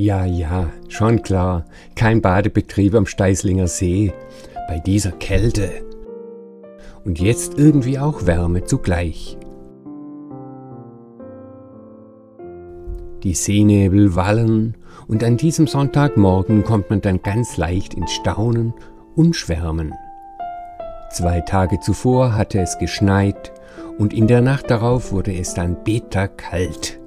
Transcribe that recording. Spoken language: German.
Ja, ja, schon klar. Kein Badebetrieb am Steißlinger See. Bei dieser Kälte. Und jetzt irgendwie auch Wärme zugleich. Die Seenebel wallen und an diesem Sonntagmorgen kommt man dann ganz leicht ins Staunen und Schwärmen. Zwei Tage zuvor hatte es geschneit und in der Nacht darauf wurde es dann bitterkalt.